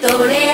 Torre.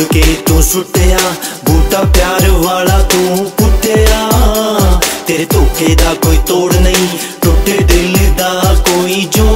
ਤੋੜ ਕੇ ਤੂੰ ਸੁੱਟਿਆ, ਬੂਟਾ ਪਿਆਰ ਵਾਲਾ ਤੂੰ ਪੁੱਟਿਆ ਤੇਰੇ ਧੋਖੇ ਦਾ ਕੋਈ ਤੋੜ ਨਹੀਂ, ਟੁੱਟੇ ਦਿਲ ਦਾ ਕੋਈ ਜੋ